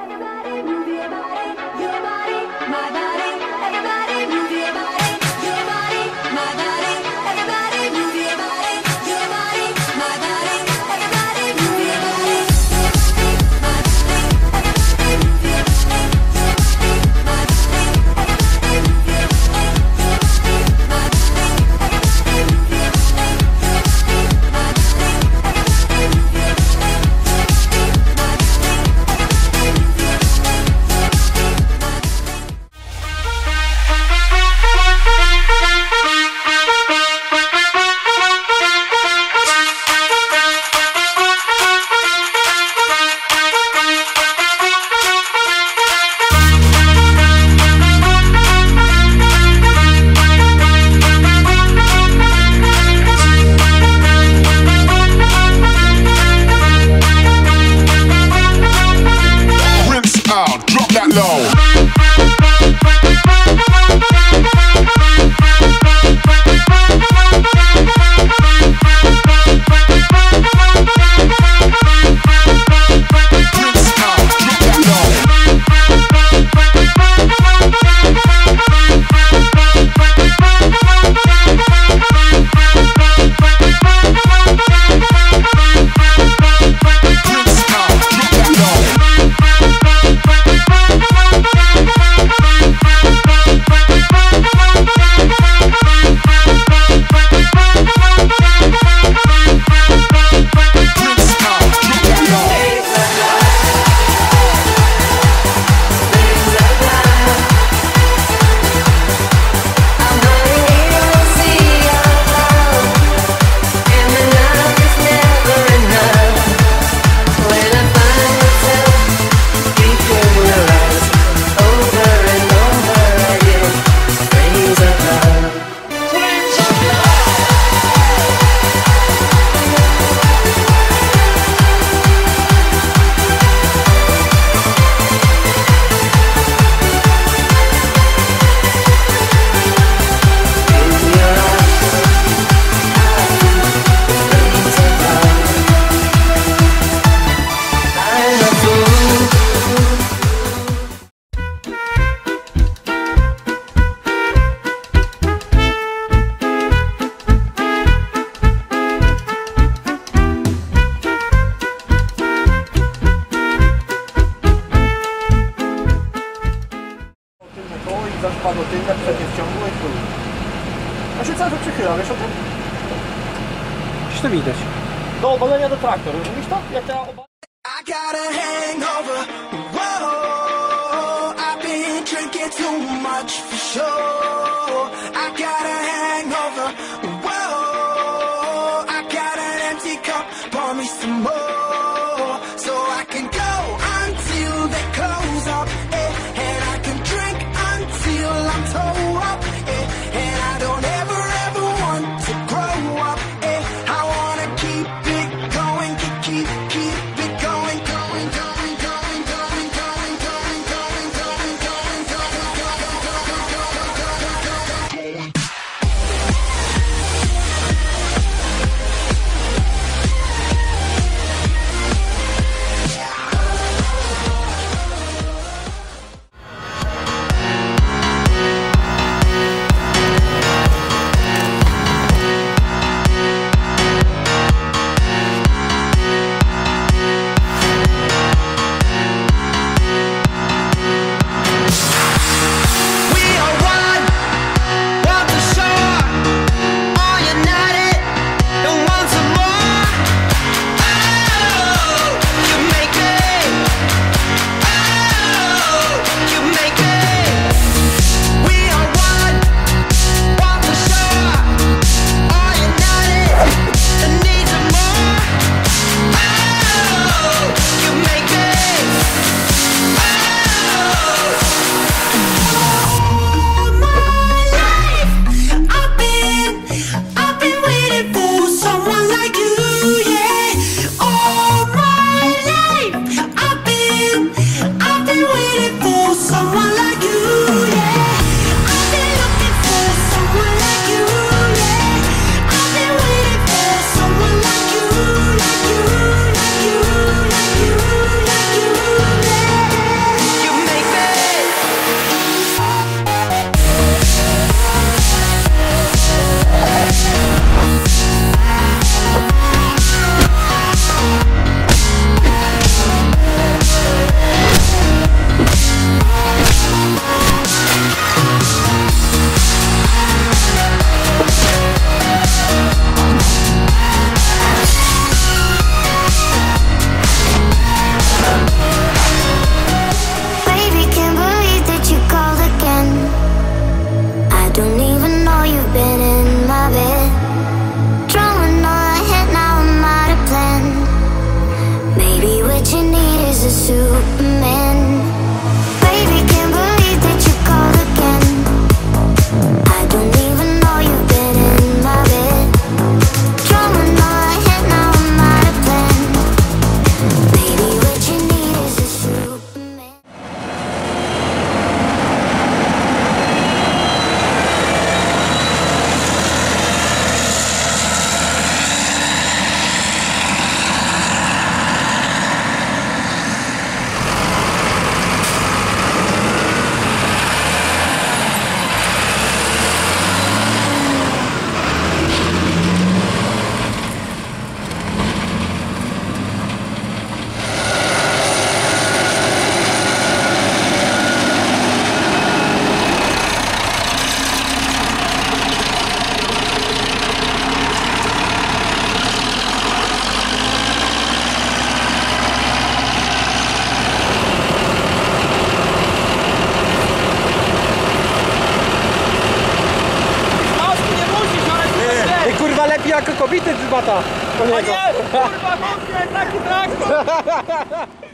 Thank you. low. za szpadotynę przecież ciągły tu. A się cały czas przychyla, wiesz o tym? Gdzieś to widać. Do obalenia do traktor, rozumiesz to? Jak ta oba... I got a hangover, whoa, I've been drinking too much for sure. Jako kobiety dzbata. O nie! Kurwa, mocno, taki traktor!